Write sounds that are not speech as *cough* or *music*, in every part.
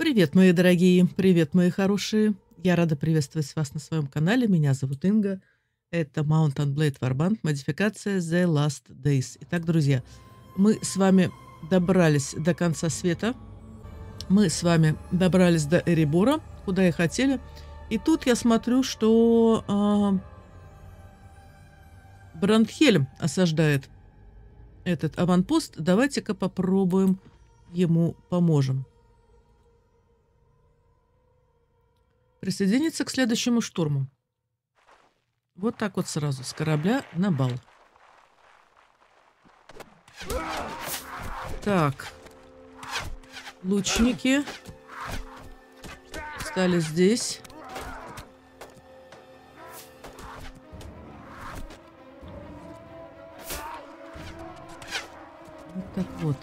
Привет, мои дорогие, привет, мои хорошие. Я рада приветствовать вас на своем канале. Меня зовут Инга. Это Mountain Blade Warband, модификация The Last Days. Итак, друзья, мы с вами добрались до конца света. Мы с вами добрались до Эребора, куда и хотели. И тут я смотрю, что э, Брандхельм осаждает этот аванпост. Давайте-ка попробуем ему поможем. Присоединиться к следующему штурму. Вот так вот сразу, с корабля на бал. Так. Лучники. Стали здесь. Вот так вот.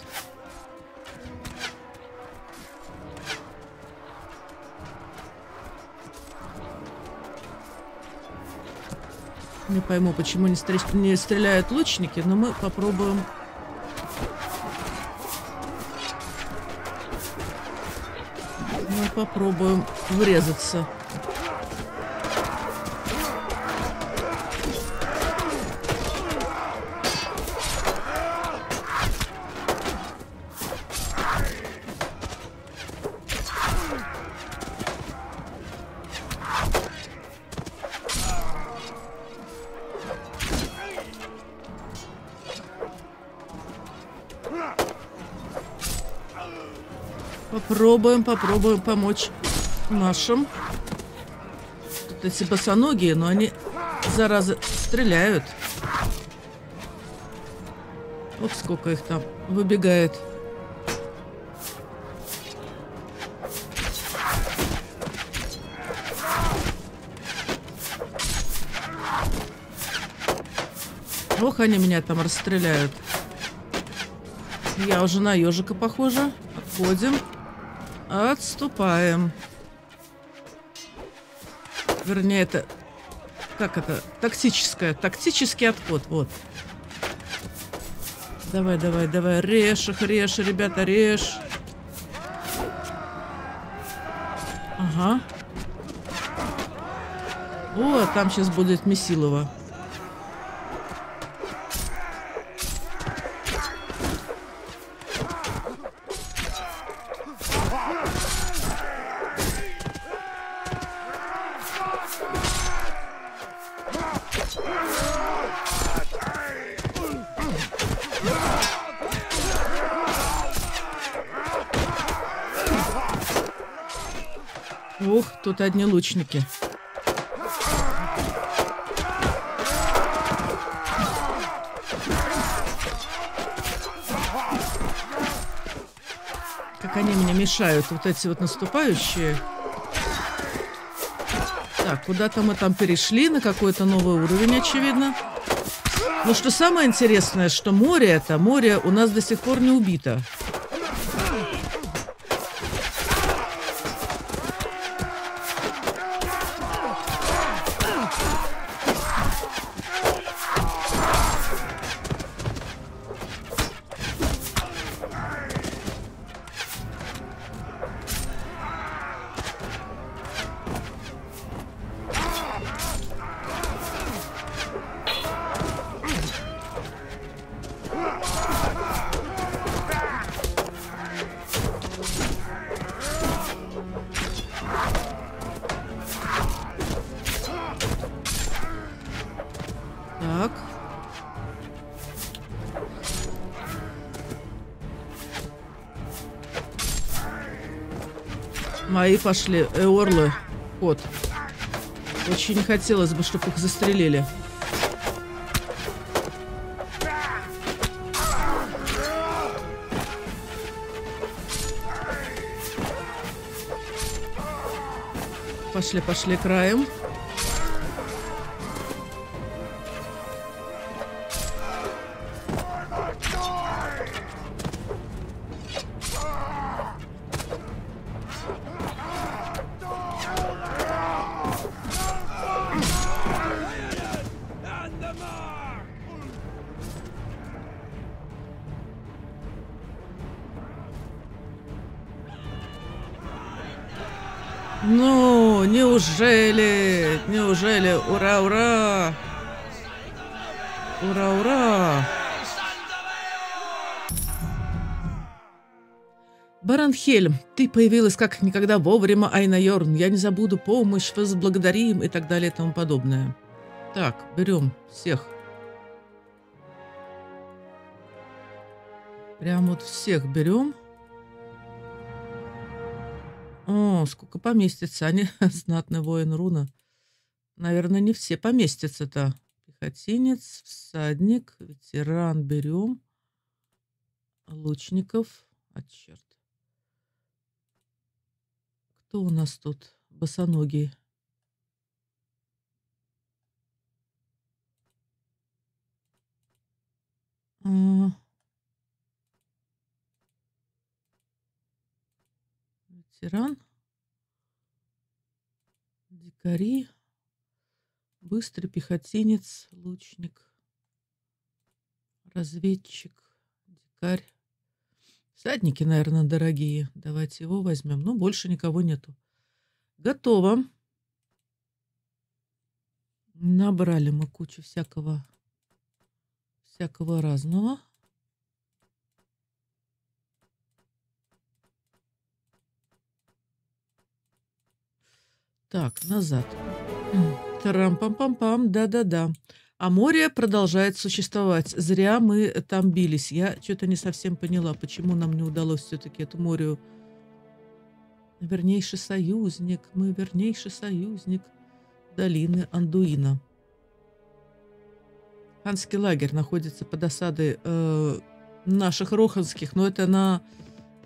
Не пойму, почему не, стр... не стреляют лучники, но мы попробуем. Мы попробуем врезаться. Попробуем, попробуем помочь нашим. Тут эти босоногие, но они, заразы, стреляют. Ох, сколько их там выбегает. Ох, они меня там расстреляют. Я уже на ежика похожа. Отходим. Отступаем. Вернее, это... Как это? Тактическое. Тактический отход. Вот. Давай, давай, давай. Режь их, режь, ребята, режь. Ага. О, там сейчас будет Месилова. Одни лучники. Как они мне мешают, вот эти вот наступающие. Так, куда-то мы там перешли, на какой-то новый уровень, очевидно. Но что самое интересное, что море это, море у нас до сих пор не убито. Пошли. Эорлы. Кот. Очень не хотелось бы, чтобы их застрелили. Пошли, пошли краем. Неужели? Неужели? Ура, ура! Ура, ура! Баранхельм, ты появилась как никогда вовремя, Айна Йорн. Я не забуду помощь, возблагодарим и так далее и тому подобное. Так, берем всех. Прям вот всех берем. О, сколько поместится. Они *laughs* знатный воин руна. Наверное, не все поместятся-то. Пехотинец, всадник, ветеран берем. Лучников. А, черт. Кто у нас тут? Босоногий. А, ветеран, дикари, быстрый пехотинец, лучник, разведчик, дикарь. Садники, наверное, дорогие. Давайте его возьмем. Ну, больше никого нету. Готово. Набрали мы кучу всякого, всякого разного. Так, назад. Тарам-пам-пам-пам, да-да-да. А море продолжает существовать. Зря мы там бились. Я что-то не совсем поняла, почему нам не удалось все-таки эту морю. Вернейший союзник, мы вернейший союзник долины Андуина. Ханский лагерь находится под осадой э, наших роханских, но это на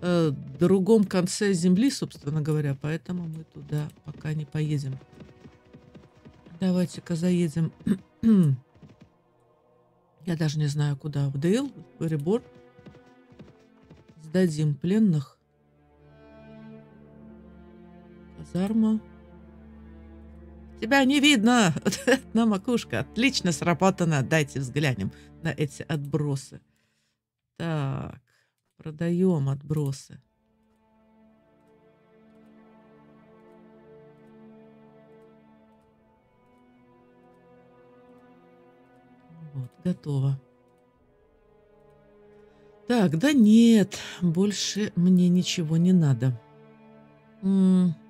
э, другом конце земли, собственно говоря, поэтому мы туда пока не поедем. Давайте-ка заедем. *clears throat* Я даже не знаю, куда. В Дейл, в Ребор. Сдадим пленных. Казарма. Тебя не видно! *laughs* на макушка. Отлично сработано. Дайте взглянем на эти отбросы. Так. Продаем отбросы. Вот, готово. Так, да нет, больше мне ничего не надо. М -м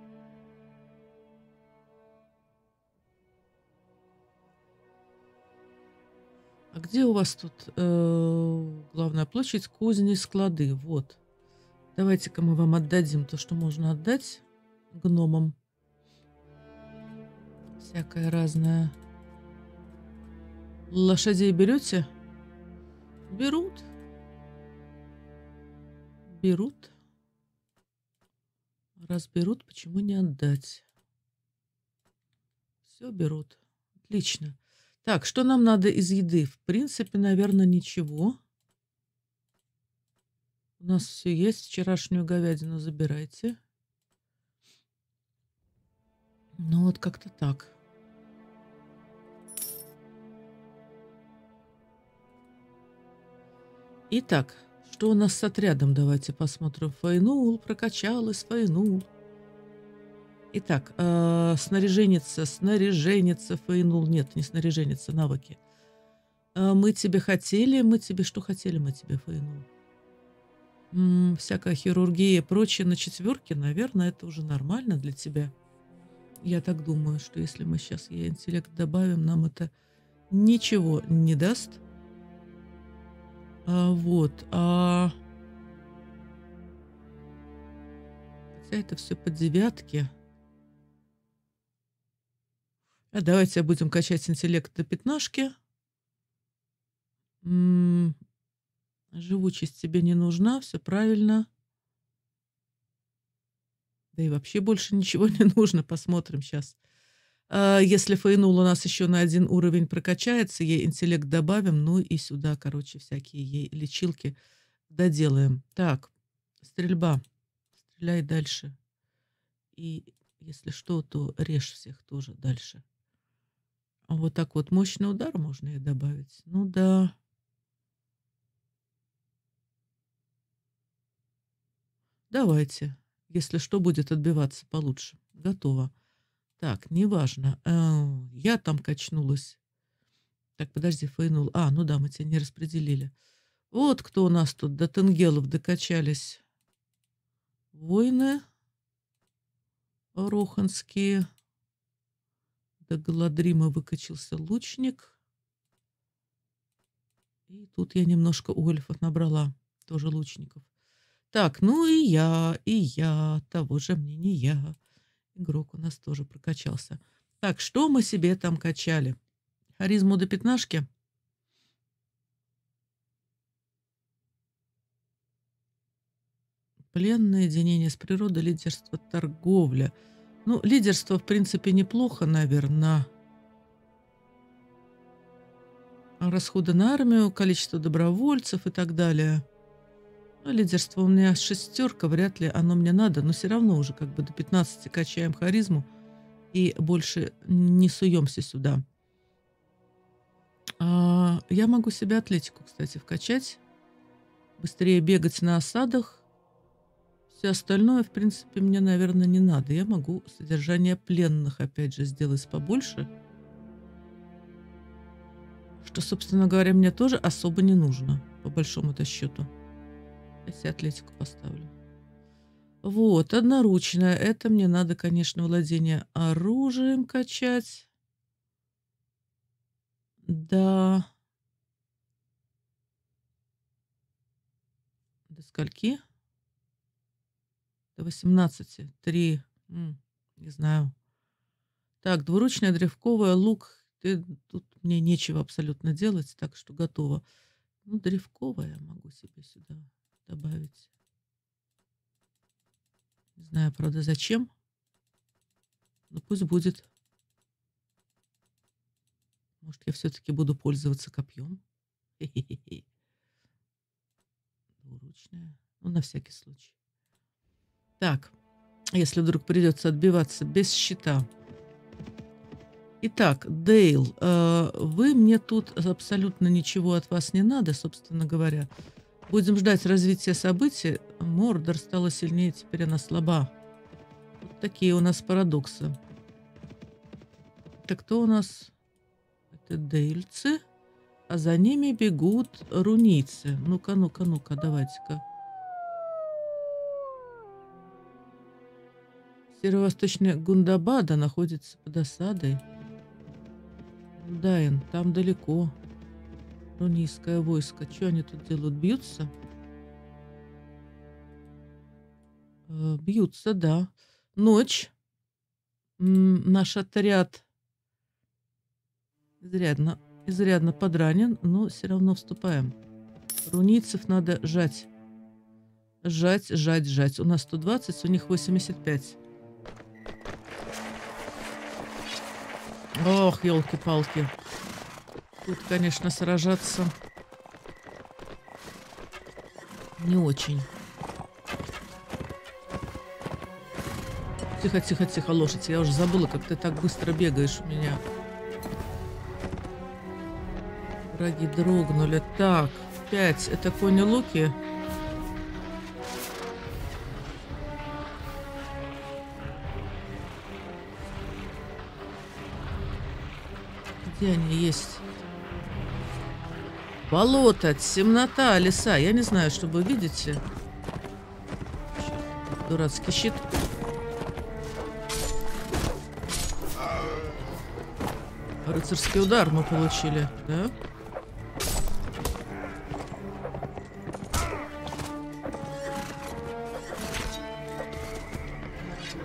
где у вас тут э, главная площадь, кузни, склады? Вот. Давайте-ка мы вам отдадим то, что можно отдать гномам. Всякое разное. Лошадей берете? Берут. Берут. Раз берут, почему не отдать? Все берут. Отлично. Так, что нам надо из еды? В принципе, наверное, ничего. У нас все есть. Вчерашнюю говядину забирайте. Ну вот как-то так. Итак, что у нас с отрядом? Давайте посмотрим. Файнул, прокачалась, файнул. Итак, э, снаряженница, снаряженница, фейнул. Нет, не снаряженница, навыки. Э, мы тебе хотели, мы тебе что хотели, мы тебе фейнул. М -м, всякая хирургия и прочее на четверке, наверное, это уже нормально для тебя. Я так думаю, что если мы сейчас ей интеллект добавим, нам это ничего не даст. А, вот. А... Хотя это все по девятке. А давайте будем качать интеллект до пятнашки. М -м живучесть тебе не нужна, все правильно. Да и вообще больше ничего *laughs* не нужно, посмотрим сейчас. А если Фейнул у нас еще на один уровень прокачается, ей интеллект добавим, ну и сюда, короче, всякие ей лечилки доделаем. Так, стрельба. Стреляй дальше. И если что, то режь всех тоже дальше. Вот так вот мощный удар можно и добавить. Ну да. Давайте. если что, будет отбиваться получше. Готово. Так, неважно. Э, я там качнулась. Так, подожди, фейнул. А, ну да, мы тебя не распределили. Вот кто у нас тут до Тенгелов докачались. Воины роханские. До Галадрима выкачался лучник. И тут я немножко у эльфов набрала. Тоже лучников. Так, ну и я, и я. Того же мнения я. Игрок у нас тоже прокачался. Так, что мы себе там качали? Харизму до пятнашки? Пленное, единение с природой, лидерство, торговля. Ну, лидерство, в принципе, неплохо, наверное. Расходы на армию, количество добровольцев и так далее. Ну, лидерство у меня шестерка, вряд ли оно мне надо, но все равно уже как бы до 15 качаем харизму и больше не суемся сюда. А, я могу себе атлетику, кстати, вкачать. Быстрее бегать на осадах. Все остальное, в принципе, мне, наверное, не надо. Я могу содержание пленных, опять же, сделать побольше. Что, собственно говоря, мне тоже особо не нужно, по большому-то счету. Если атлетику поставлю. Вот, одноручная. Это мне надо, конечно, владение оружием качать. Да. До скольки? До 18. Три. не знаю. Так, двуручная, древковая, лук. Ты, тут мне нечего абсолютно делать, так что готово. Ну, древковая могу себе сюда добавить. Не знаю, правда, зачем. Но пусть будет. Может, я все-таки буду пользоваться копьем? *laughs* Двуручная. Ну, на всякий случай. Так, если вдруг придется отбиваться без щита. Итак, Дейл, э, вы мне тут абсолютно ничего от вас не надо, собственно говоря. Будем ждать развития событий. Мордор стала сильнее, теперь она слаба. Вот такие у нас парадоксы. Так кто у нас? Это дейльцы. А за ними бегут рунийцы. Ну-ка, ну-ка, ну-ка, давайте-ка. Северо-восточная Гундабада находится под осадой. Дайн, там далеко. Рунийское войско. Что они тут делают? Бьются? Э, бьются, да. Ночь. Наш отряд изрядно, изрядно подранен, но все равно вступаем. Рунийцев надо жать. Жать, жать, жать. У нас 120, у них 85. Ох, елки-палки. Тут, конечно, сражаться не очень. Тихо, тихо, тихо, лошадь. Я уже забыла, как ты так быстро бегаешь у меня. Враги дрогнули. Так, пять. Это кони луки. Они есть? Болото, темнота, леса. Я не знаю, что вы видите. Дурацкий щит. Рыцарский удар мы получили, да?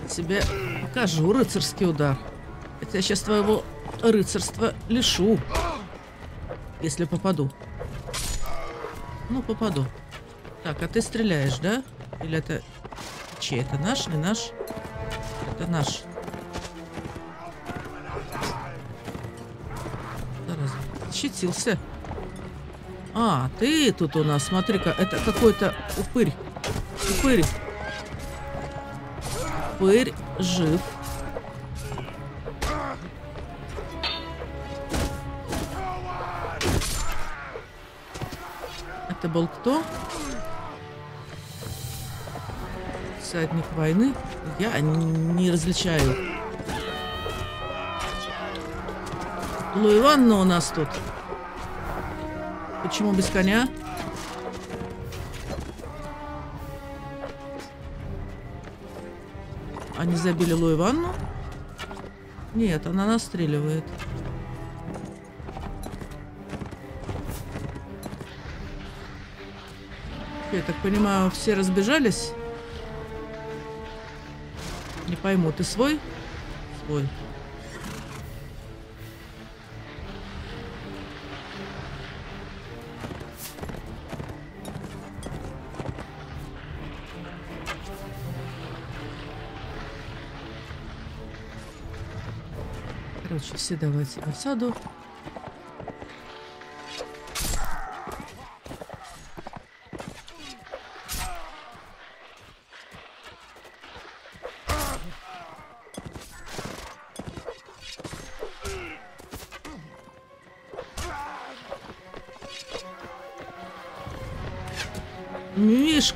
Тебе покажу рыцарский удар. Это я сейчас твоего рыцарства лишу. Если попаду. Ну, попаду. Так, а ты стреляешь, да? Или это... Чей это? Наш, не наш? Это наш. Зараза. Защитился. А, ты тут у нас, смотри-ка, это какой-то упырь. Упырь. Упырь жив. Это был кто? Всадник войны. Я не различаю. Луиванна у нас тут. Почему без коня? Они забили Луиванну? Нет, она настреливает. Я так понимаю, все разбежались? Не пойму, ты свой? Свой. Короче, все давайте в саду.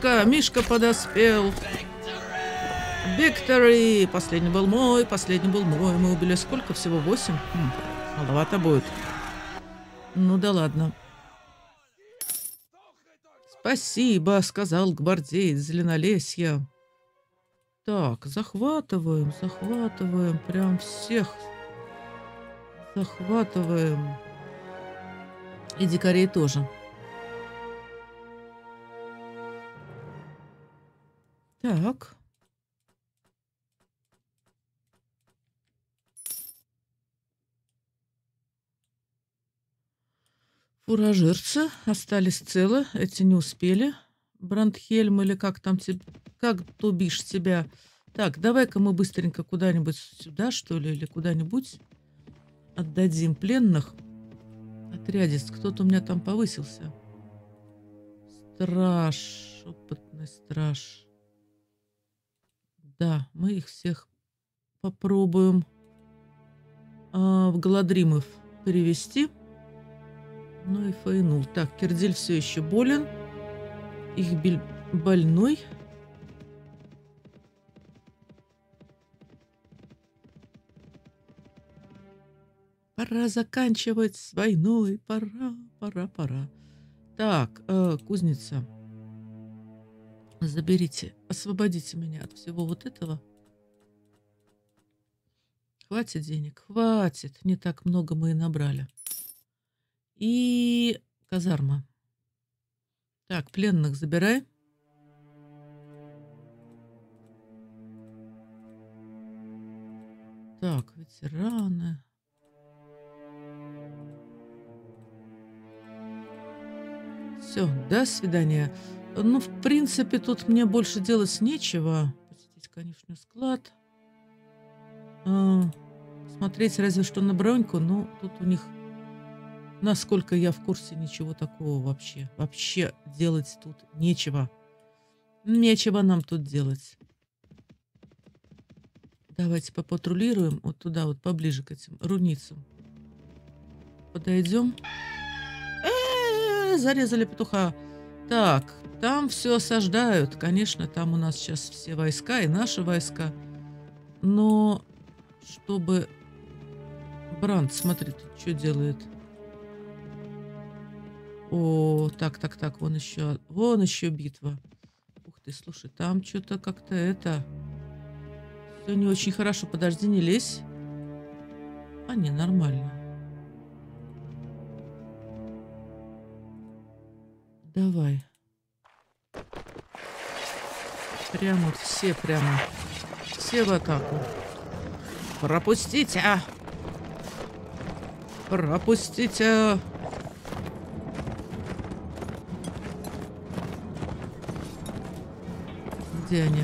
Мишка, Мишка подоспел. Виктори! Последний был мой, последний был мой. Мы убили сколько? Всего восемь? Хм, маловато будет. Ну да ладно. Спасибо, сказал гвардеец Зеленолесья. Так, захватываем, захватываем. Прям всех. Захватываем. И дикарей тоже. Так. Фуражирцы остались целы, эти не успели. Брандхельм или как там тебе... Как тубишь тебя? Так, давай-ка мы быстренько куда-нибудь сюда, что ли, или куда-нибудь отдадим пленных. Отрядец, кто-то у меня там повысился. Страж, опытный страж. Да, мы их всех попробуем а, в Галадримов перевести. Ну и фейнул. Так, Кердиль все еще болен. Их биль больной. Пора заканчивать с войной. Пора, пора, пора. Так, э, кузница. Заберите, освободите меня от всего вот этого. Хватит денег, хватит. Не так много мы и набрали. И казарма. Так, пленных забирай. Так, ветераны. Все, до свидания. Ну, в принципе, тут мне больше делать нечего. Посетить конечный склад. А, смотреть разве что на броньку, но тут у них, насколько я в курсе, ничего такого вообще. Вообще делать тут нечего. Нечего нам тут делать. Давайте попатрулируем вот туда, вот поближе к этим руницам. Подойдем. Э -э -э, зарезали петуха. Так, там все осаждают. Конечно, там у нас сейчас все войска и наши войска. Но чтобы... Бранд, смотри, тут что делает. О, так, так, так, вон еще, вон еще битва. Ух ты, слушай, там что-то как-то это... Все не очень хорошо. Подожди, не лезь. А, не, нормально. Давай. Прямо все прямо. Все в атаку. Пропустите! А! Пропустите! Где они?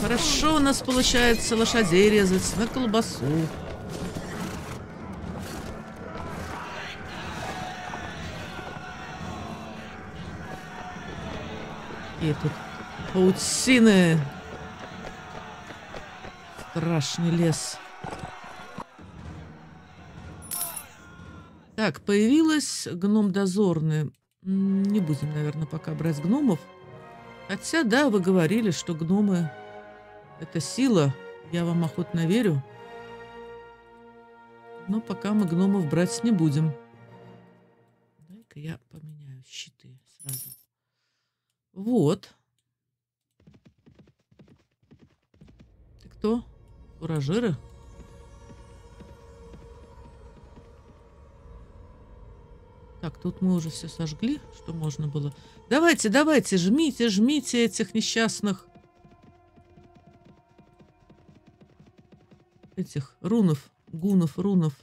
Хорошо у нас получается лошадей резать на колбасу. И тут паутины. Страшный лес. Так, появилась гном дозорный. Не будем, наверное, пока брать гномов. Хотя, да, вы говорили, что гномы — это сила. Я вам охотно верю. Но пока мы гномов брать не будем. Дай-ка я поменяю щиты сразу. Вот. Ты кто? Уражиры? Так, тут мы уже все сожгли, что можно было. Давайте, давайте, жмите, жмите этих несчастных. Этих рунов, гунов, рунов.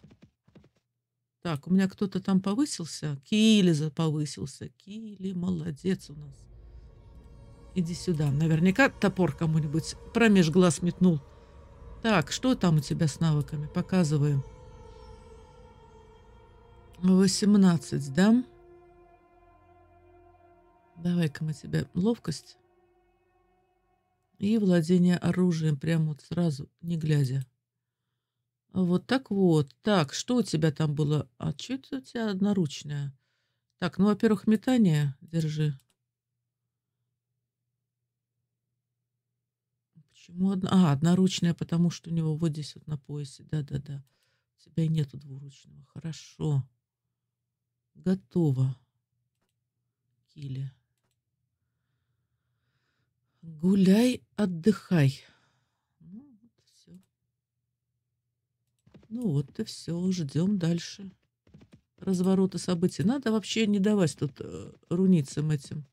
Так, у меня кто-то там повысился. Кили повысился. Кили, молодец у нас. Иди сюда. Наверняка топор кому-нибудь промеж глаз метнул. Так, что там у тебя с навыками? Показываю. 18, да? Давай-ка мы тебе ловкость и владение оружием прямо вот сразу, не глядя. Вот так вот. Так, что у тебя там было? А что это у тебя одноручное? Так, ну, во-первых, метание держи. Почему одна? А, одноручная, потому что у него вот здесь вот на поясе. Да-да-да. У тебя нету двуручного. Хорошо. Готово. Кили. Гуляй, отдыхай. Ну, вот и все. Ну вот и все. Ждем дальше разворота событий. Надо вообще не давать тут э, руницам этим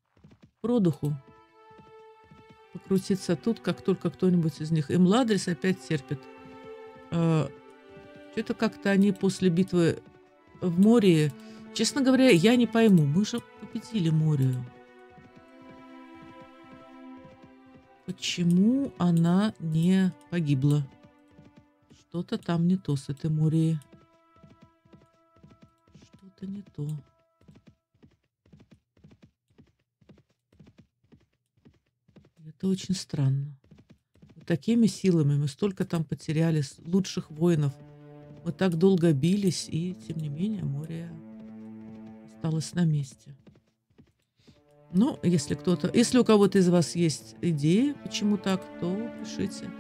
продуху покрутиться тут, как только кто-нибудь из них. И Младрис опять терпит. Э, Что-то как-то они после битвы в море Честно говоря, я не пойму. Мы же победили Морию. Почему она не погибла? Что-то там не то с этой Морией. Что-то не то. Это очень странно. такими силами мы столько там потеряли лучших воинов. Мы так долго бились, и тем не менее Мория осталась на месте. Ну, если кто-то, если у кого-то из вас есть идеи, почему так, то пишите.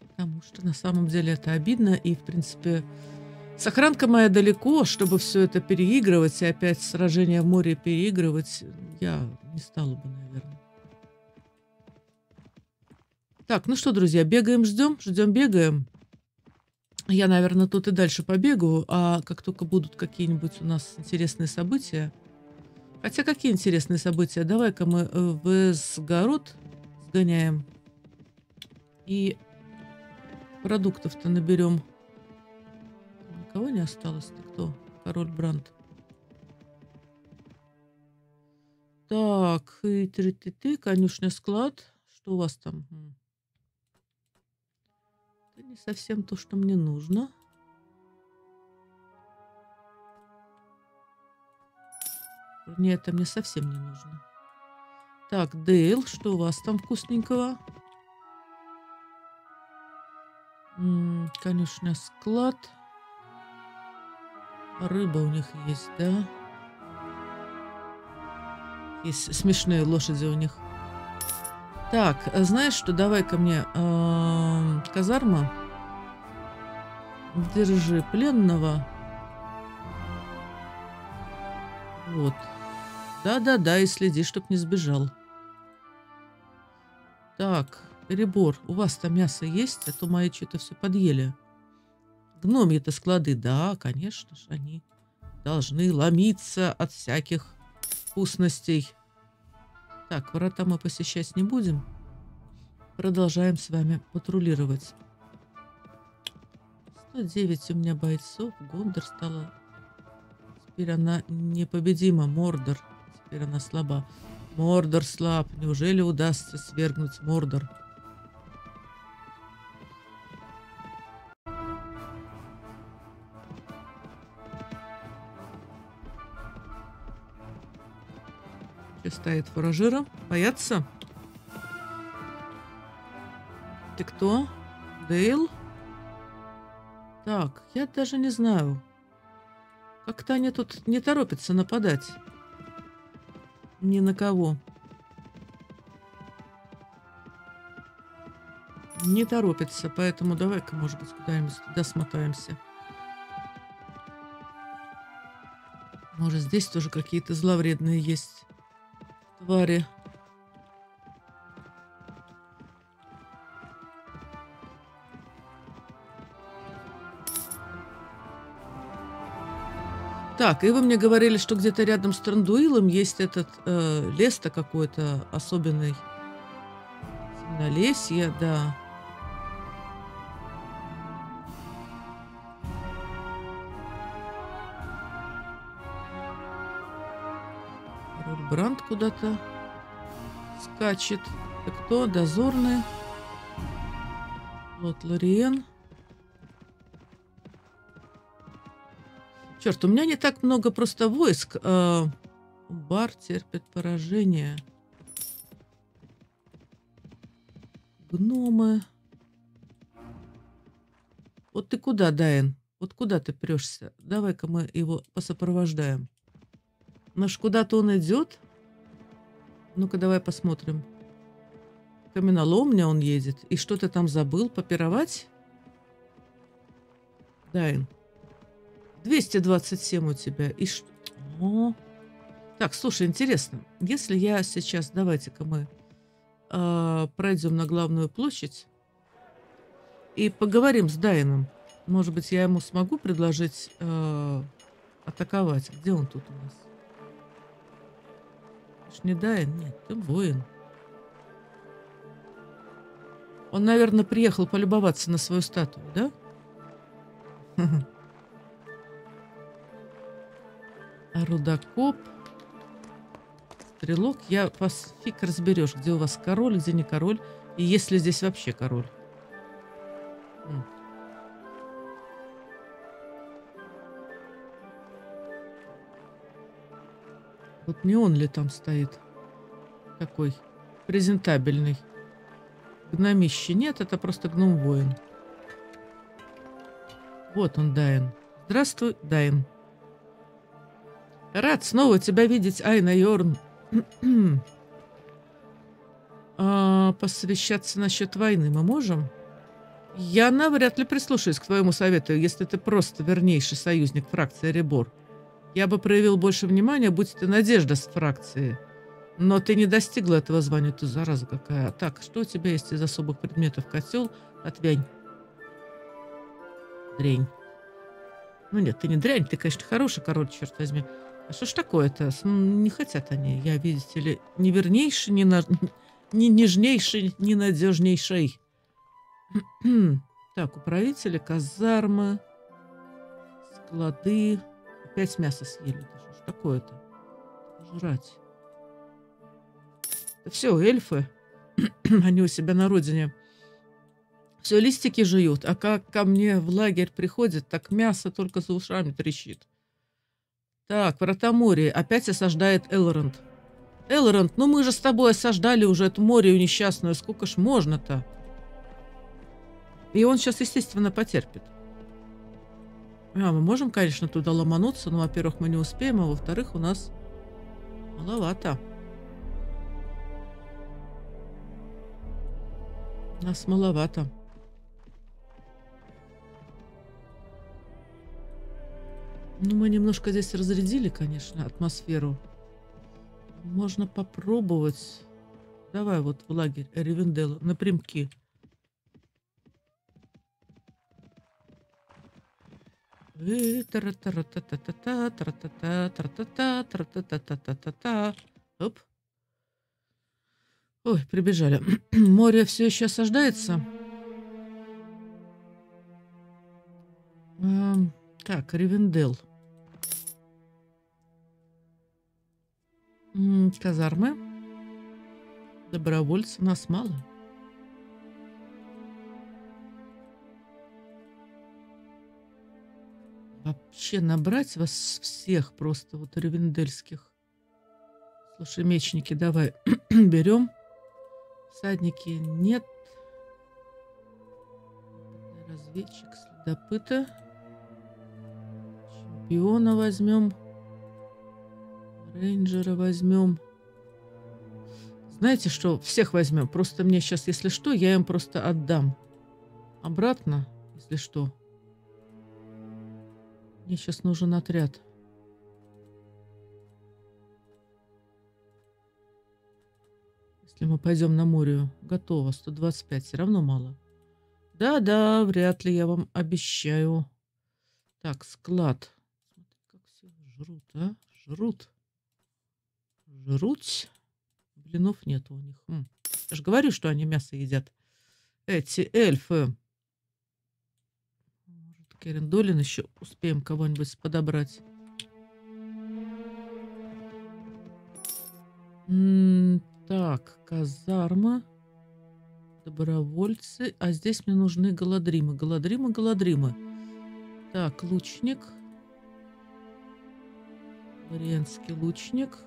Потому что на самом деле это обидно, и, в принципе, сохранка моя далеко, чтобы все это переигрывать, и опять сражение в море переигрывать, я не стала бы, наверное. Так, ну что, друзья, бегаем, ждем, ждем, бегаем. Я, наверное, тут и дальше побегу, а как только будут какие-нибудь у нас интересные события... Хотя какие интересные события? Давай-ка мы э, в Сгород сгоняем и продуктов-то наберем. Не осталось? Кто? Король Бранд. Так, и ты ты ты конюшня склад. Что у вас там? Это не совсем то, что мне нужно. Нет, это мне совсем не нужно. Так, Дейл, что у вас там вкусненького? М -м, конечно, склад. Рыба у них есть, да? Есть смешные лошади у них. Так, знаешь что, давай ко мне э, казарма. Держи пленного. Вот. Да-да-да, и следи, чтоб не сбежал. Так, перебор. У вас там мясо есть, а то мои что-то все подъели. Гномьи-то склады, да, конечно же, они должны ломиться от всяких вкусностей. Так, врата мы посещать не будем. Продолжаем с вами патрулировать. 109 у меня бойцов. Гондор стала... Теперь она непобедима. Мордор. Теперь она слаба. Мордор слаб. Неужели удастся свергнуть Мордор? Стоит фуражира. Боятся? Ты кто? Дейл? Так, я даже не знаю. Как-то они тут не торопятся нападать. Ни на кого. Не торопится, поэтому давай-ка, может быть, куда-нибудь туда смотаемся. Может, здесь тоже какие-то зловредные есть твари. Так, и вы мне говорили, что где-то рядом с Трандуилом есть этот э, лес-то какой-то особенный. Темнолесье, да. Бранд куда-то скачет. Это кто? Дозорный. Вот Лориен. Черт, у меня не так много просто войск. А, бар терпит поражение. Гномы. Вот ты куда, Дайн? Вот куда ты прешься? Давай-ка мы его посопровождаем. Наш куда-то он идет. Ну-ка, давай посмотрим. Каменоломня он едет. И что ты там забыл? Попировать? Дайн. 227 у тебя. И что? О. Так, слушай, интересно. Если я сейчас... Давайте-ка мы э, пройдем на главную площадь и поговорим с Дайном. Может быть, я ему смогу предложить э, атаковать. Где он тут у нас? Ж не? Нет, ты воин. Он, наверное, приехал полюбоваться на свою статую, да? *laughs* Рудокоп. Стрелок. Я вас фиг разберешь, где у вас король, где не король. И есть ли здесь вообще король. Вот не он ли там стоит? Такой презентабельный. Гномище нет, это просто гном-воин. Вот он, Дайн. Здравствуй, Дайн. Рад снова тебя видеть, Айна Йорн. *clears throat* а, посвящаться насчет войны мы можем? Я навряд ли прислушаюсь к твоему совету, если ты просто вернейший союзник фракции Ребор. Я бы проявил больше внимания, будь ты надежда с фракции. Но ты не достигла этого звания, ты зараза какая. Так, что у тебя есть из особых предметов? Котел? Отвянь. Дрень. Ну нет, ты не дрянь, ты, конечно, хороший король, черт возьми. А что ж такое-то? Не хотят они, я, видите ли, не вернейший, не, на... не нежнейший, не надежнейший. *clears throat* так, управители, казармы, склады. Опять мясо съели. Да что такое-то? Жрать. Все, эльфы. *clears throat* они у себя на родине. Все листики жуют, а как ко мне в лагерь приходят, так мясо только за ушами трещит. Так, врата моря. Опять осаждает Элронд. Элронд, ну мы же с тобой осаждали уже эту морю несчастную. Сколько ж можно-то? И он сейчас, естественно, потерпит. А, мы можем, конечно, туда ломануться, но, во-первых, мы не успеем, а во-вторых, у нас маловато. Нас маловато. Ну, мы немножко здесь разрядили, конечно, атмосферу. Можно попробовать. Давай вот в лагерь Ривенделла напрямки. Оп. Ой, прибежали. Море все еще осаждается. Так, Ривендел. Казармы. Добровольцев нас мало. Вообще набрать вас всех просто, вот ревендельских. Слушай, мечники, давай *clears throat* берем. Всадники нет. Разведчик следопыта. Чемпиона возьмем. Рейнджера возьмем. Знаете что, всех возьмем. Просто мне сейчас, если что, я им просто отдам. Обратно, если что. Мне сейчас нужен отряд. Если мы пойдем на море, готово. 125, все равно мало. Да-да, вряд ли я вам обещаю. Так, склад. Смотри, как все жрут, а? Жрут. Жруть. Блинов нет у них. М. Я же говорю, что они мясо едят. Эти эльфы. Может, Керен Долин еще успеем кого-нибудь подобрать. Так, казарма. Добровольцы. А здесь мне нужны голодримы. Голодримы, голодримы. Так, лучник. Варенский лучник.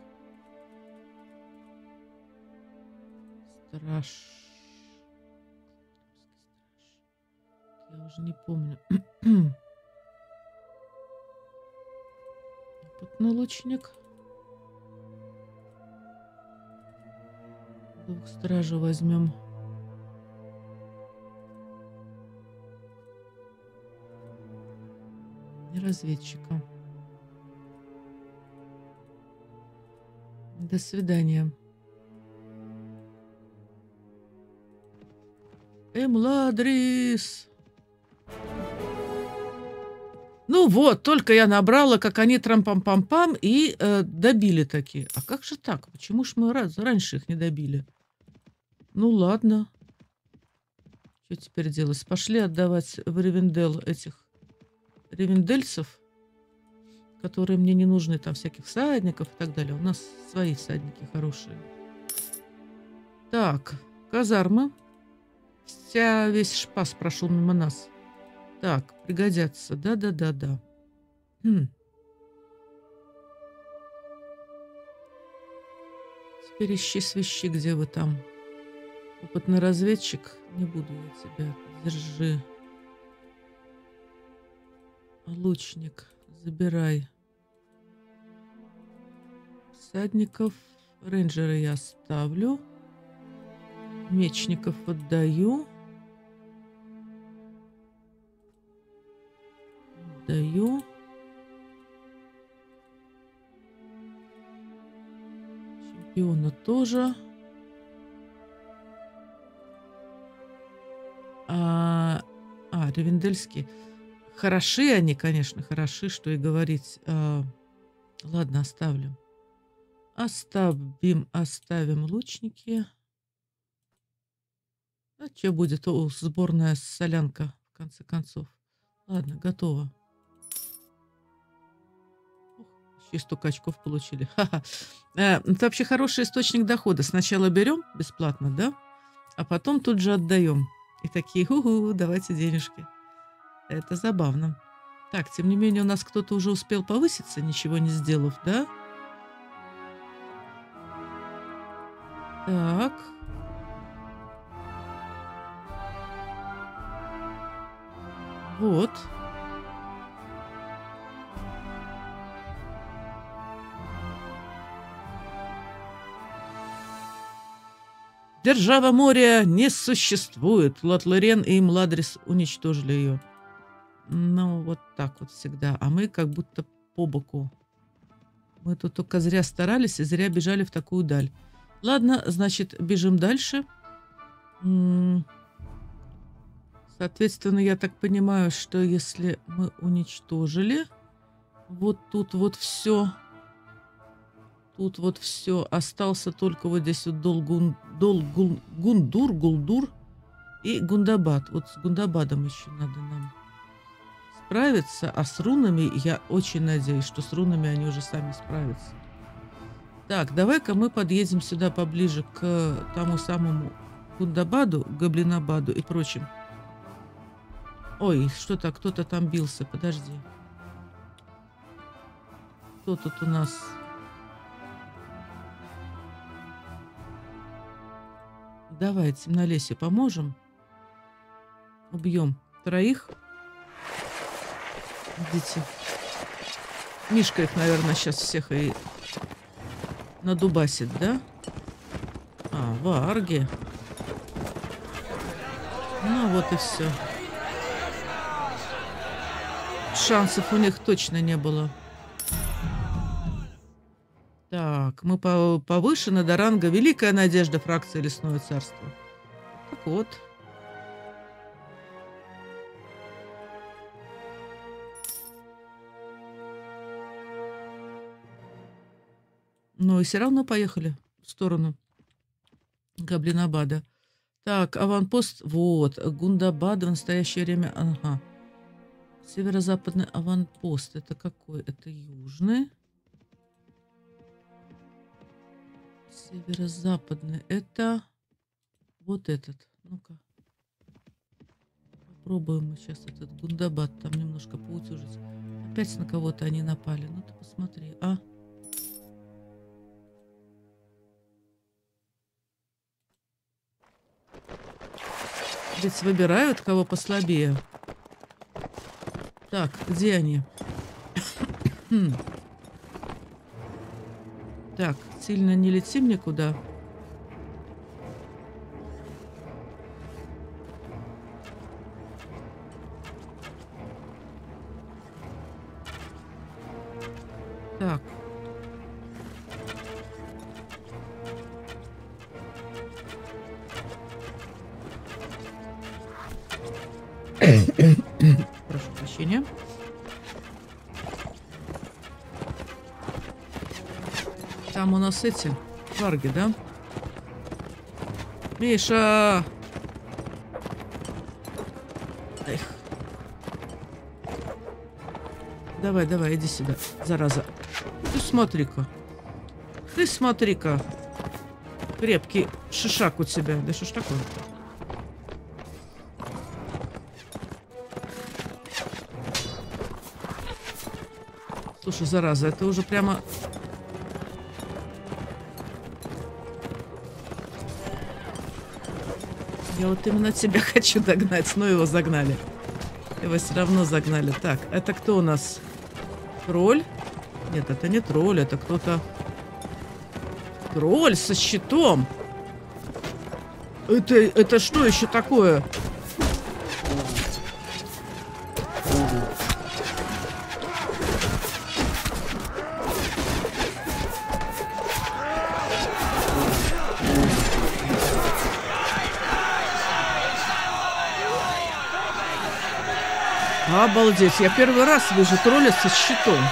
Страж. Уже не помню. *clears throat* Опытный лучник. Двух стражей возьмем. И разведчика. До свидания. Эмладрис. Вот, только я набрала, как они трам-пам-пам-пам и э, добили такие. А как же так? Почему ж мы раз, раньше их не добили? Ну ладно. Что теперь делать? Пошли отдавать в Ревендел этих ревендельцев, которые мне не нужны, там всяких всадников и так далее. У нас свои всадники хорошие. Так, казарма. Вся, весь шпас прошел мимо нас. Так, пригодятся. Да-да-да-да. Хм. Теперь ищи свищи, где вы там. Опытный разведчик. Не буду я тебя. Держи. Лучник. Забирай. Всадников. Рейнджера я оставлю. Мечников отдаю. Отдаю. Чемпиона тоже. А, а Ревендельский. Хороши они, конечно, хороши, что и говорить. А, ладно, оставлю. Оставим, оставим лучники. А что будет? О, сборная солянка, в конце концов. Ладно, готово. Еще столько очков получили. *laughs* Ха-ха. Э, это вообще хороший источник дохода. Сначала берем бесплатно, да? А потом тут же отдаем. И такие, ху-ху, давайте денежки. Это забавно. Так, тем не менее, у нас кто-то уже успел повыситься, ничего не сделав, да? Так. Вот. Держава моря не существует. Лотлерен и Младрис уничтожили ее. Ну, вот так вот всегда. А мы как будто по боку. Мы тут только зря старались и зря бежали в такую даль. Ладно, значит, бежим дальше. М -м Соответственно, я так понимаю, что если мы уничтожили вот тут вот все, тут вот все, остался только вот здесь вот Долгун, Долгун, Гундур, Гулдур и Гундабад. Вот с Гундабадом еще надо нам справиться, а с рунами я очень надеюсь, что с рунами они уже сами справятся. Так, давай-ка мы подъедем сюда поближе к тому самому Гундабаду, Габлинабаду и прочим Ой, что-то кто-то там бился. Подожди. Кто тут у нас? Давай, темнолесье поможем. Убьем троих. Идите. Мишка их, наверное, сейчас всех и надубасит, да? А, варги. Ну вот и все. Шансов у них точно не было. Так, мы повышены до ранга Великая Надежда фракции Лесное Царство. Так вот. Ну и все равно поехали в сторону Габлинабада. Так, аванпост. Вот, Гундабада в настоящее время. Ага. Северо-западный аванпост. Это какой? Это южный. Северо-западный. Это вот этот. Ну-ка. Попробуем мы сейчас этот Гундабад там немножко поутюжить. Опять на кого-то они напали. Ну ты посмотри. А? Ведь выбирают, кого послабее. Так, где они? *clears throat* Так, сильно не летим никуда. Нас эти варги, да? Миша! Эх. Давай, давай, иди сюда, зараза. Ты смотри-ка. Ты смотри-ка. Крепкий шишак у тебя. Да что ж такое? Слушай, зараза, это уже прямо... Я вот именно тебя *laughs* хочу догнать, но его загнали. Его все равно загнали. Так, это кто у нас? Тролль? Нет, это не тролль, это кто-то... Тролль со щитом! Это, это что еще такое? Обалдеть, я первый раз вижу тролля со щитом.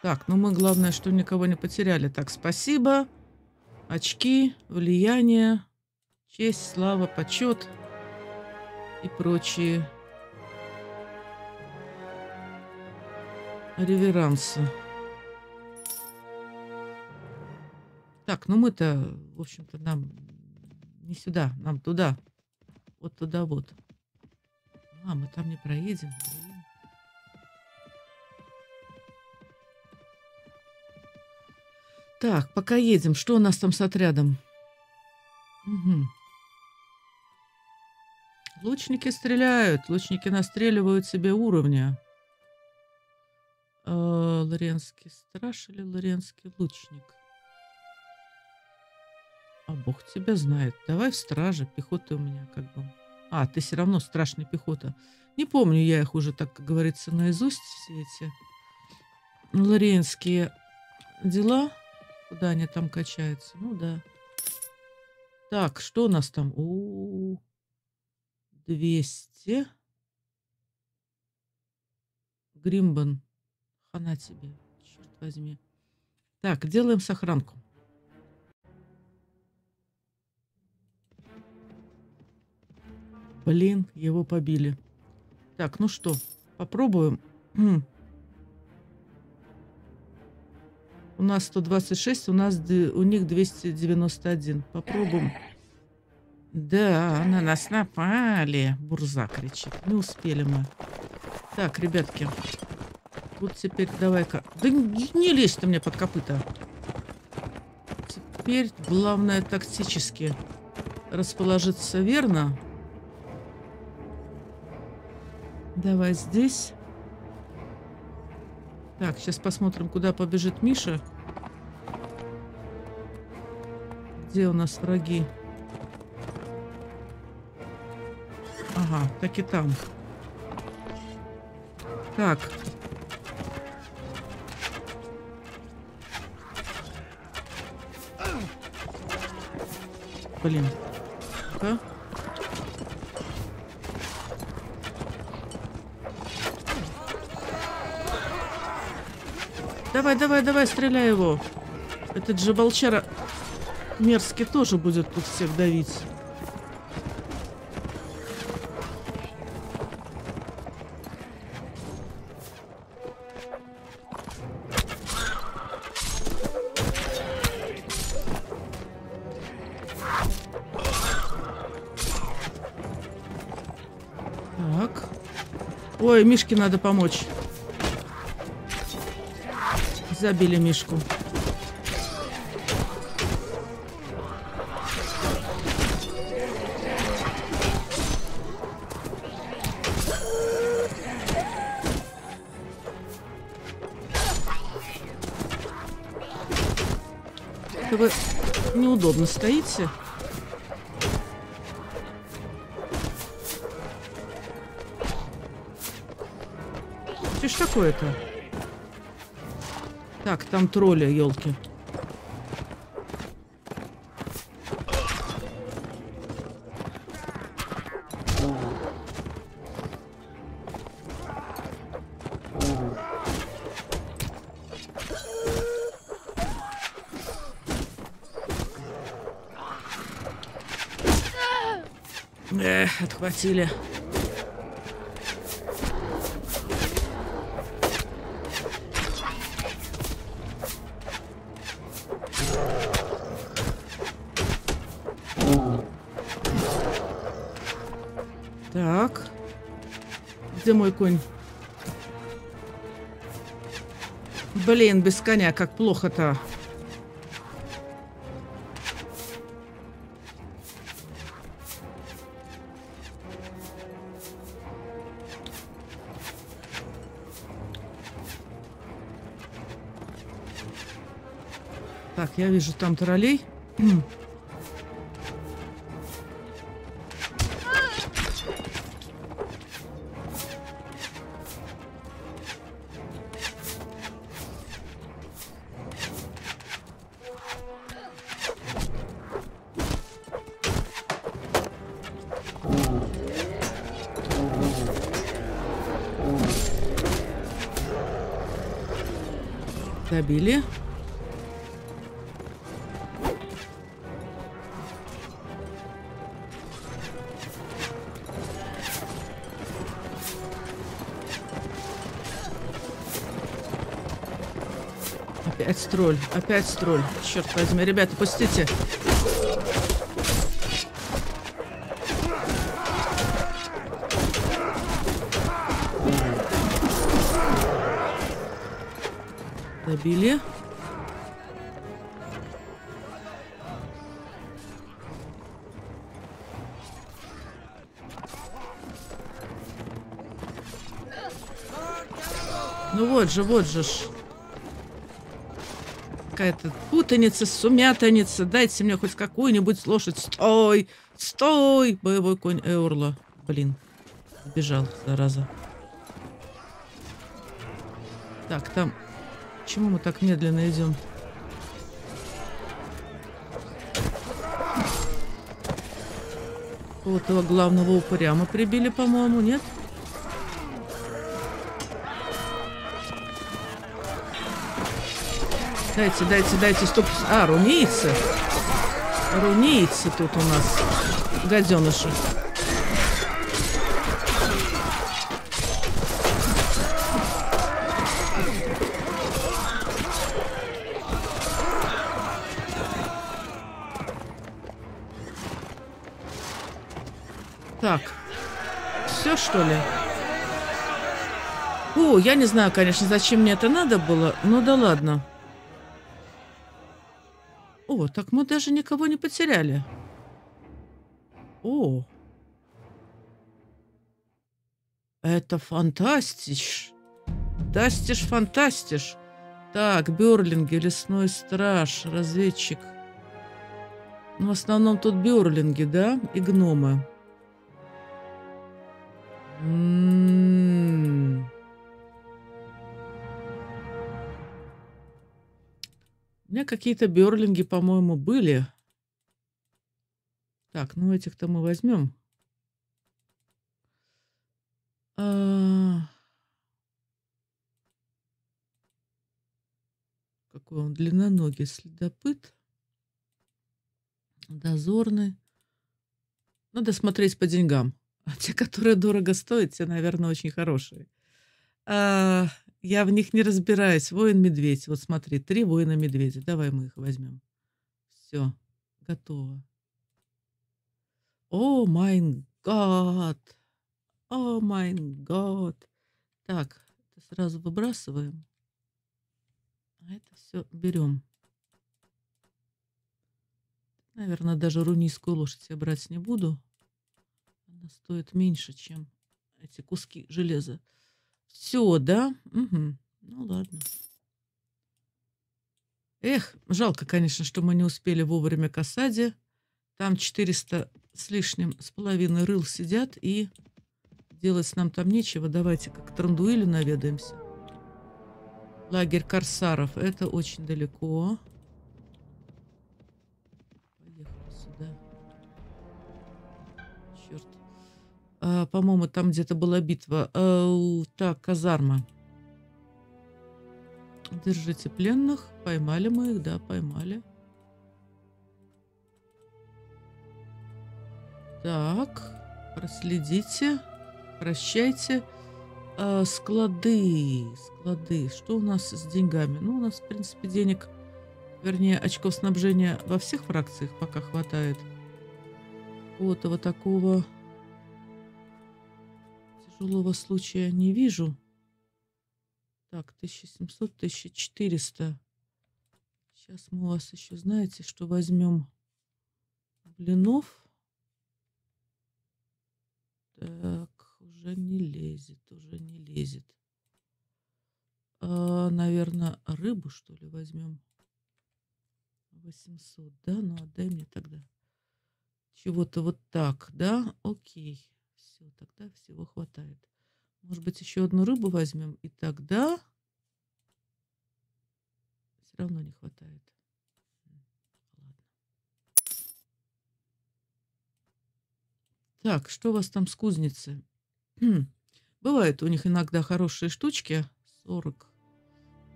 Так, ну мы главное, что никого не потеряли. Так, спасибо. Очки, влияние, честь, слава, почет и прочие реверансы. Так, ну мы-то, в общем-то, нам не сюда, нам туда. Вот туда вот. А, мы там не проедем. Так, пока едем. Что у нас там с отрядом? Угу. Лучники стреляют. Лучники настреливают себе уровня. Э, Лоренский страж или Лоренский лучник? А бог тебя знает. Давай в страже. Пехоты у меня как бы а, ты все равно страшная пехота. Не помню я их уже, так как говорится, наизусть все эти лориенские дела. Куда они там качаются? Ну да. Так, что у нас там? У, -у, -у 200. Гримбан. Хана тебе, черт возьми. Так, делаем сохранку. Блин, его побили. Так, ну что, попробуем. *clears throat* У нас 126, у нас у них 291. Попробуем. Да, на нас напали. Бурза кричит. Не успели мы. Так, ребятки. Вот теперь давай-ка. Да не, не лезь ты мне под копыта. Теперь главное тактически расположиться верно. Давай здесь. Так, сейчас посмотрим, куда побежит Миша. Где у нас враги? Ага, так и там. Так. Блин. Да? Давай, давай, давай, стреляй его. Этот же волчара мерзкий тоже будет тут всех давить. Так. Ой, Мишке надо помочь. Забили Мишку. Вы неудобно стоите. Что ж такое-то? Так, там тролли, елки. Эх, отхватили. Где мой конь? Блин, без коня, как плохо-то. Так, я вижу там троллей. Добили. Опять строль, опять строль. Черт возьми, ребята, пустите. Добили. Ну вот же, вот же ж. Какая-то путаница, сумятаница. Дайте мне хоть какую-нибудь лошадь. Стой! Стой! Боевой конь Эурла. Блин. Бежал, зараза. Так, там... Почему мы так медленно идем? Вот этого главного упыря мы прибили, по-моему, нет? Дайте, дайте, дайте, стоп. А, рунийцы. Рунийцы тут у нас. Гаденыши. Так. Все, что ли? О, я не знаю, конечно, зачем мне это надо было, но да ладно. О, так мы даже никого не потеряли. О. это фантастиш. Фантастиш, фантастиш. Так, Берлинги, лесной страж, разведчик. Ну, в основном тут берлинги, да, и гномы. У меня какие-то берлинги, по-моему, были. Так, ну этих-то мы возьмем. А... Какой он длинноногий следопыт. Дозорный. Надо смотреть по деньгам. А те, которые дорого стоят, те, наверное, очень хорошие. А, я в них не разбираюсь. Воин-медведь. Вот смотри, три воина-медведя. Давай мы их возьмем. Все, готово. Oh my God! Oh my God! Так, это сразу выбрасываем. А это все берем. Наверное, даже рунийскую лошадь я брать не буду. Она стоит меньше, чем эти куски железа. Все, да? Угу. Ну ладно. Эх, жалко, конечно, что мы не успели вовремя к осаде. Там 400 с лишним, с половиной рыл сидят, и делать нам там нечего. Давайте как Трандуилю наведаемся. Лагерь корсаров. Это очень далеко. А, по-моему, там где-то была битва. А, так, казарма. Держите пленных. Поймали мы их, да, поймали. Так, проследите. Прощайте. А, склады. Склады. Что у нас с деньгами? Ну, у нас, в принципе, денег, вернее, очков снабжения во всех фракциях пока хватает. Вот, вот такого Тяжелого случая не вижу. Так, 1700, 1400. Сейчас мы у вас еще, знаете, что возьмем блинов. Так, уже не лезет, уже не лезет. А, наверное, рыбу, что ли, возьмем. 800, да? Ну, отдай мне тогда. Чего-то вот так, да? Окей все, тогда всего хватает. Может быть, еще одну рыбу возьмем, и тогда все равно не хватает. Так, что у вас там с кузницей? Бывают у них иногда хорошие штучки. 40.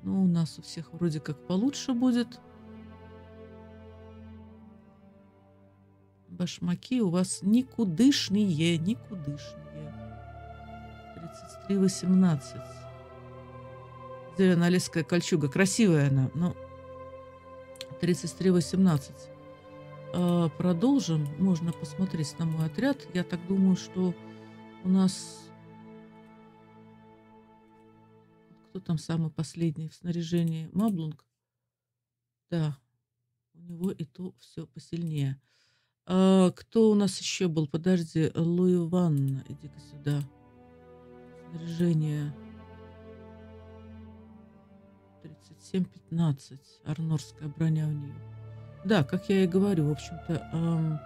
Ну, у нас у всех вроде как получше будет. Башмаки у вас никудышные, никудышные. 33,18. Зеленолесская кольчуга. Красивая она, но 33,18. А, продолжим. Можно посмотреть на мой отряд. Я так думаю, что у нас... Кто там самый последний в снаряжении? Маблунг? Да, у него и то все посильнее. А, кто у нас еще был? Подожди, Луи Ванна, иди-ка сюда. Снаряжение. 37-15. Арнорская броня у нее. Да, как я и говорю, в общем-то, эм,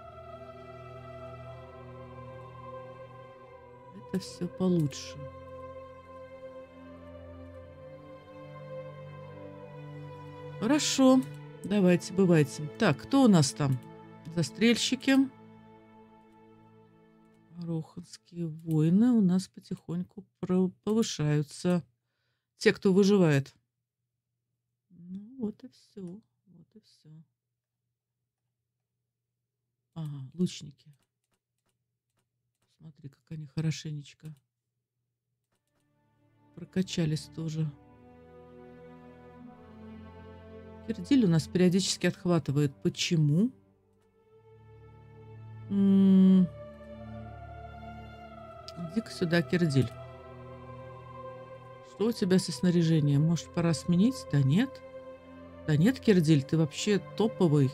это все получше. Хорошо, давайте, бывайте. Так, кто у нас там? Застрельщики. Роханские воины у нас потихоньку повышаются. Те, кто выживает. Ну, вот и все. Вот и все. Ага, лучники. Смотри, как они хорошенечко прокачались тоже. Кирдиль у нас периодически отхватывает. Почему? Почему? Иди-ка сюда, Кирдиль. Что у тебя со снаряжением? Может, пора сменить? Да нет. Да нет, Кирдиль, ты вообще топовый.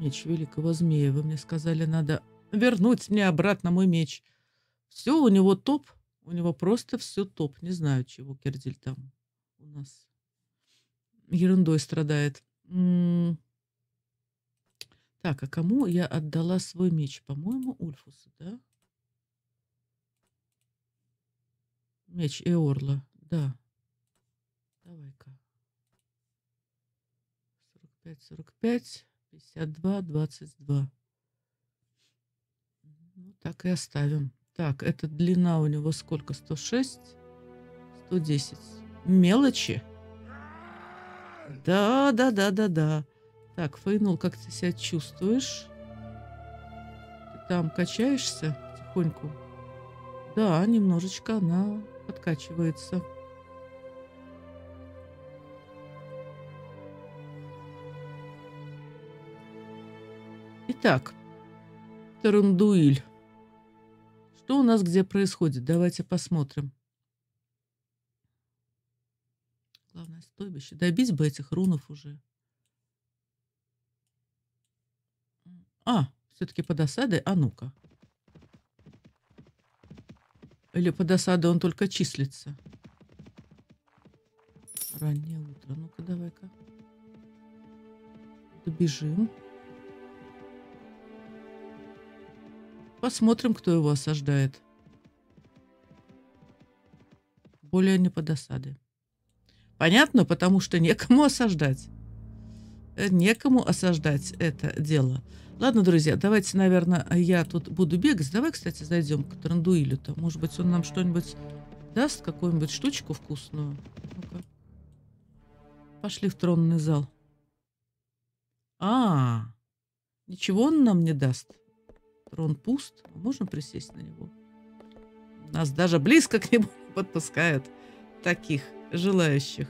Меч великого змея. Вы мне сказали, надо вернуть мне обратно мой меч. Все, у него топ. У него просто все топ. Не знаю, чего Кердиль там у нас ерундой страдает. Так, а кому я отдала свой меч? По-моему, Ульфусу, да? Меч Эорла, да. Давай-ка. 45, 45, 52, 22. Ну, так и оставим. Так, эта длина у него сколько? 106, 110. Мелочи. Да, да, да, да, да. Так, Фейнул, как ты себя чувствуешь? Ты там качаешься тихоньку? Да, немножечко она подкачивается. Итак, Тарандуиль. Что у нас где происходит? Давайте посмотрим. Главное стойбище. Добить бы этих рунов уже. А, все-таки под осадой? А ну-ка. Или под осадой он только числится? Раннее утро. Ну-ка, давай-ка. Добежим. Посмотрим, кто его осаждает. Более не под осадой. Понятно, потому что некому осаждать. Э, некому осаждать это дело. Ладно, друзья, давайте, наверное, я тут буду бегать. Давай, кстати, зайдем к Трандуилю-то. Может быть, он нам что-нибудь даст, какую-нибудь штучку вкусную. Ну-ка. Пошли в тронный зал. А, ничего он нам не даст. Трон пуст. Можно присесть на него? Нас даже близко к нему подпускают таких желающих.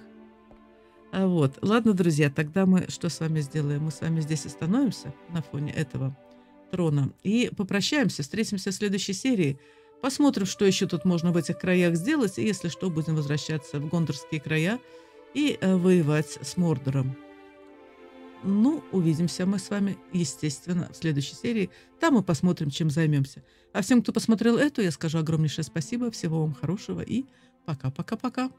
А вот. Ладно, друзья, тогда мы что с вами сделаем? Мы с вами здесь остановимся на фоне этого трона и попрощаемся. Встретимся в следующей серии. Посмотрим, что еще тут можно в этих краях сделать. И если что, будем возвращаться в гондорские края и э, воевать с Мордором. Ну, увидимся мы с вами, естественно, в следующей серии. Там мы посмотрим, чем займемся. А всем, кто посмотрел эту, я скажу огромнейшее спасибо. Всего вам хорошего и пока-пока-пока.